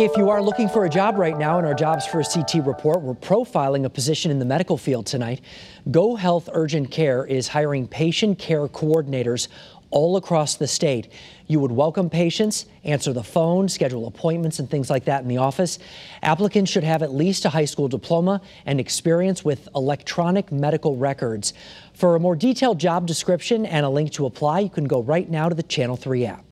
If you are looking for a job right now in our Jobs for a CT report, we're profiling a position in the medical field tonight. GoHealth Urgent Care is hiring patient care coordinators all across the state. You would welcome patients, answer the phone, schedule appointments, and things like that in the office. Applicants should have at least a high school diploma and experience with electronic medical records. For a more detailed job description and a link to apply, you can go right now to the Channel 3 app.